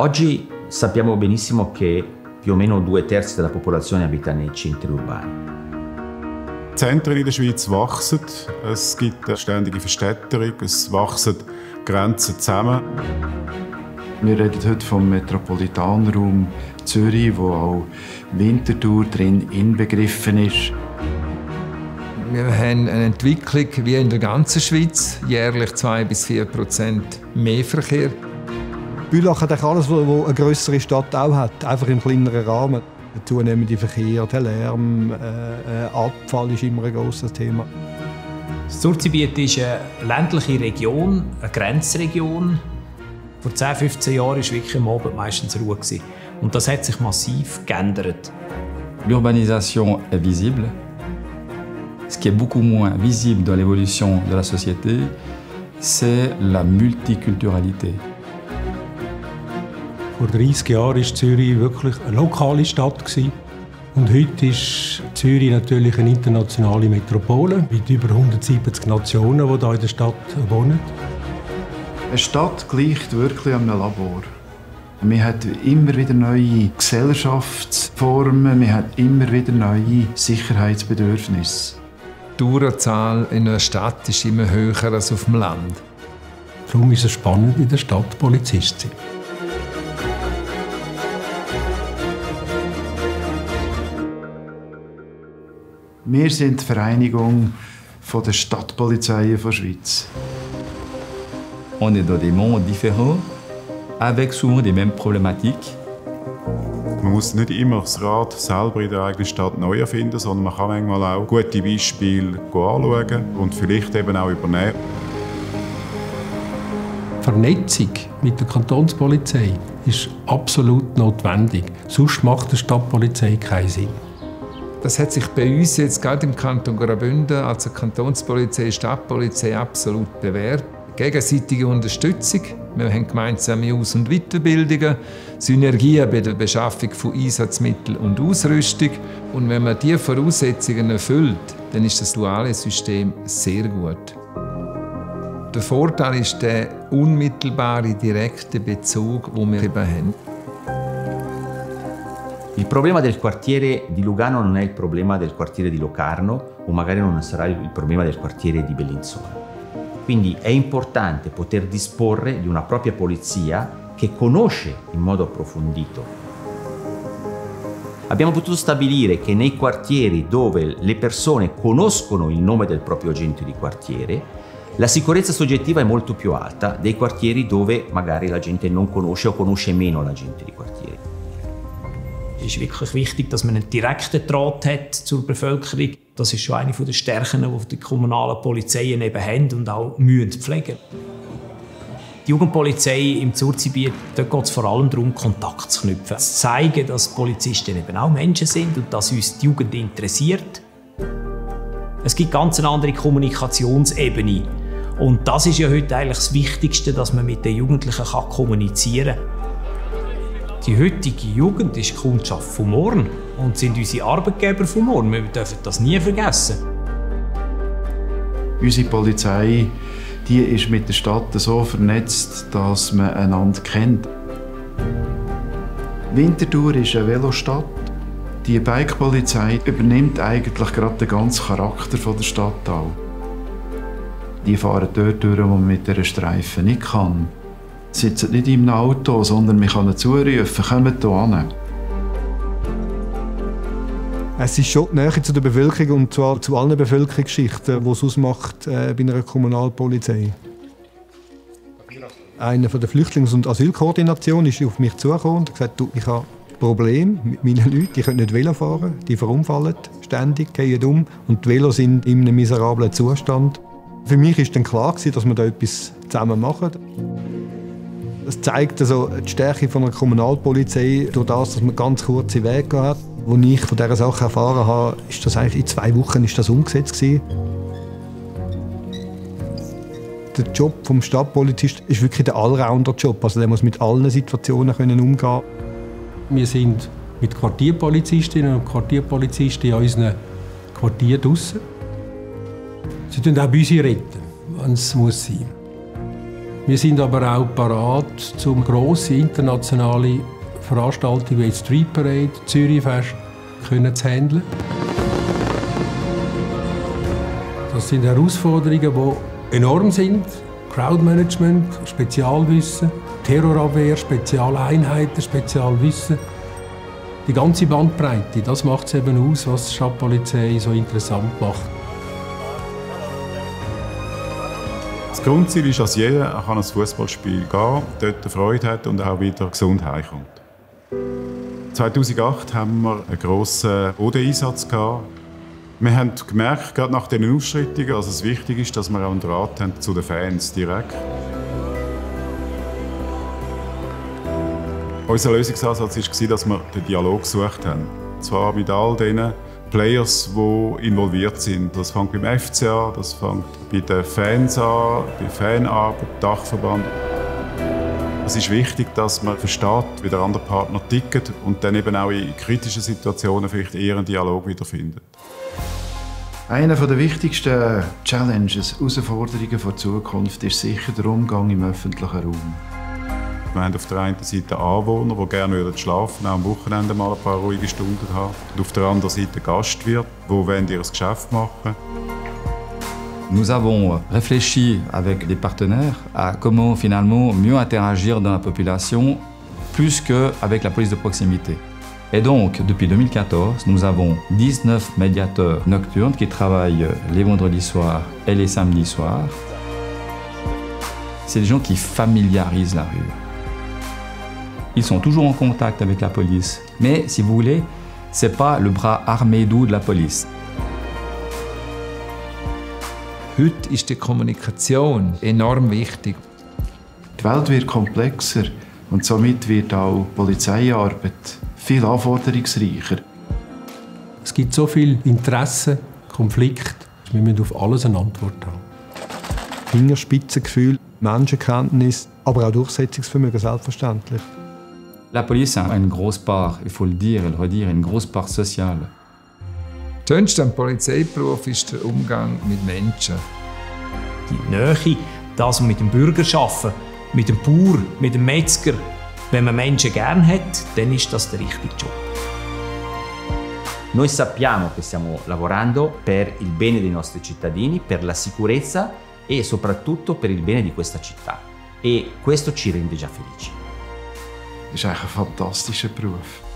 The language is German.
Oggi sappiamo benissimo che più o meno due terzi della popolazione abita nei centri urbani. Die Zentren in der Schweiz wachsen. Es gibt eine ständige Verstädterung. Es wachsen Grenzen zusammen. Wir reden heute vom Metropolitanraum Zürich, wo auch Winterthur drin inbegriffen ist. Wir haben eine Entwicklung wie in der ganzen Schweiz, jährlich 2 bis 4 Prozent mehr Verkehr. Bülach hat alles, was eine größere Stadt auch hat, einfach im kleineren Rahmen. Der zunehmende Verkehr, der Lärm, äh, äh Abfall ist immer ein großes Thema. Das Surzibiet ist eine ländliche Region, eine Grenzregion. Vor 10, 15 Jahren war wirklich am Abend meistens Ruhe. Und das hat sich massiv geändert. L'urbanisation est visible. Ce qui est beaucoup moins visible dans l'évolution de la société, c'est la multiculturalité. Vor 30 Jahren war Zürich wirklich eine lokale Stadt. Und heute ist Zürich natürlich eine internationale Metropole mit über 170 Nationen, die hier in der Stadt wohnen. Eine Stadt gleicht wirklich einem Labor. Man hat immer wieder neue Gesellschaftsformen, man hat immer wieder neue Sicherheitsbedürfnisse. Die Tourenzahl in einer Stadt ist immer höher als auf dem Land. Darum ist es spannend, in der Stadt Polizist zu sein. Wir sind die Vereinigung der Stadtpolizeien der Schweiz. On est dans des mondes différents, avec souvent des mêmes problématiques. Man muss nicht immer das Rad selber in der eigenen Stadt neu erfinden, sondern man kann manchmal auch gute Beispiele anschauen und vielleicht eben auch übernehmen. Vernetzung mit der Kantonspolizei ist absolut notwendig. Sonst macht die Stadtpolizei keinen Sinn. Das hat sich bei uns jetzt gerade im Kanton Graubünden, also Kantonspolizei, Stadtpolizei, absolut bewährt. Gegenseitige Unterstützung. Wir haben gemeinsame Aus- und Weiterbildungen, Synergien bei der Beschaffung von Einsatzmitteln und Ausrüstung. Und wenn man diese Voraussetzungen erfüllt, dann ist das duale System sehr gut. Der Vorteil ist der unmittelbare, direkte Bezug, den wir eben haben. Il problema del quartiere di Lugano non è il problema del quartiere di Locarno o magari non sarà il problema del quartiere di Bellinzona. Quindi è importante poter disporre di una propria polizia che conosce in modo approfondito. Abbiamo potuto stabilire che nei quartieri dove le persone conoscono il nome del proprio agente di quartiere, la sicurezza soggettiva è molto più alta dei quartieri dove magari la gente non conosce o conosce meno l'agente di quartiere. Es ist wirklich wichtig, dass man einen direkten Draht hat zur Bevölkerung. Das ist schon eine der Stärken, die die kommunalen Polizeien eben haben und auch müssen pflegen. Die Jugendpolizei im Zurzibiet, dort geht es vor allem darum, Kontakt zu knüpfen. Zu zeigen, dass Polizisten eben auch Menschen sind und dass uns die Jugend interessiert. Es gibt ganz eine andere Kommunikationsebene. Und das ist ja heute eigentlich das Wichtigste, dass man mit den Jugendlichen kommunizieren kann. Die heutige Jugend ist die Kundschaft von morgen und sind unsere Arbeitgeber von morgen. Wir dürfen das nie vergessen. Unsere Polizei die ist mit der Stadt so vernetzt, dass man einander kennt. Winterthur ist eine Velostadt. Die Bikepolizei übernimmt eigentlich gerade den ganzen Charakter der Stadt auch. Die fahren dort durch, wo man mit dieser Streifen nicht kann sitzen nicht im Auto, sondern man kann zurufen, kommt hier hin. Es ist schon die Nähe zu der Bevölkerung und zwar zu allen Bevölkerungsschichten, die es ausmacht äh, bei einer Kommunalpolizei. Einer der Flüchtlings- und Asylkoordination ist auf mich zugekommen und hat gesagt, du, ich habe ein Problem mit meinen Leuten, die können nicht Velo fahren, die verunfallen ständig, gehen um und die Velos sind in einem miserablen Zustand. Für mich war dann klar, dass wir da etwas zusammen machen. Es zeigt also die Stärke von einer Kommunalpolizei durch das, dass man ganz kurze Wege hat. Als ich von dieser Sache erfahren habe, ist das eigentlich in zwei Wochen ist das umgesetzt gewesen. Der Job des Stadtpolizisten ist wirklich der Allrounder-Job. Also der muss mit allen Situationen können umgehen Wir sind mit Quartierpolizistinnen und Quartierpolizisten in unseren Quartieren draussen. Sie tun auch retten, wenn es muss sein Wir sind aber auch parat, um grosse internationale Veranstaltungen wie Street Parade, Zürichfest können zu handeln. Das sind Herausforderungen, die enorm sind. Crowdmanagement, Spezialwissen, Terrorabwehr, Spezialeinheiten, Spezialwissen. Die ganze Bandbreite, das macht es eben aus, was die Stadtpolizei so interessant macht. Das Grundziel ist, dass jeder an ein Fußballspiel gehen dort Freude hat und auch wieder gesund heimkommt. 2008 haben wir einen grossen Bodeneinsatz gehabt. Wir haben gemerkt, gerade nach diesen Ausschreitungen, dass es wichtig ist, dass wir auch einen Draht haben zu den Fans direkt. Unser Lösungsansatz war, dass wir den Dialog gesucht haben. Zwar mit all den Players, die involviert sind. Das fängt beim FC an, das fängt bei den Fans an, bei Fanarbeit, Dachverband. Es ist wichtig, dass man versteht, wie der andere Partner tickt und dann eben auch in kritischen Situationen vielleicht eher einen Dialog wiederfindet. Eine der wichtigsten Challenges, Herausforderungen der Zukunft ist sicher der Umgang im öffentlichen Raum. Wir haben auf der einen Anwohner, schlafen am Wochenende mal ein paar ruhige Stunden haben. Und auf der anderen Seite Gastwirte, die ihr Geschäft machen? Nous avons réfléchi avec des partenaires à comment finalement mieux interagir dans la population plus qu'avec la police de proximité. Et donc, depuis 2014, nous avons 19 médiateurs nocturnes qui travaillent les vendredis soirs et les samedis soirs. C'est des gens qui familiarisent la rue. Ils sont toujours en contact avec la police. Mais si vous voulez, c'est pas le bras armé doux de la police. Heute ist die Kommunikation enorm wichtig. Die Welt wird komplexer und somit wird auch Polizeiarbeit viel anforderungsreicher. Es gibt so viel Interessen, Konflikte. Wir müssen auf alles eine Antwort haben. Fingerspitzengefühl, Menschenkenntnis, aber auch Durchsetzungsvermögen, selbstverständlich. La police a une grosse part, il faut le dire et le redire, une grosse part sociale. Das Schönste am Polizeiberuf ist der Umgang mit Menschen. Die Nähe, das mit dem Bürger arbeiten, mit dem Bauer, mit dem Metzger. Wenn man Menschen gern hat, dann ist das der richtige Job. Noi sappiamo che stiamo lavorando per il bene dei nostri cittadini, per la sicurezza e soprattutto per il bene di questa città. E questo ci rende già felici. Das ist eigentlich ein fantastischer Beruf.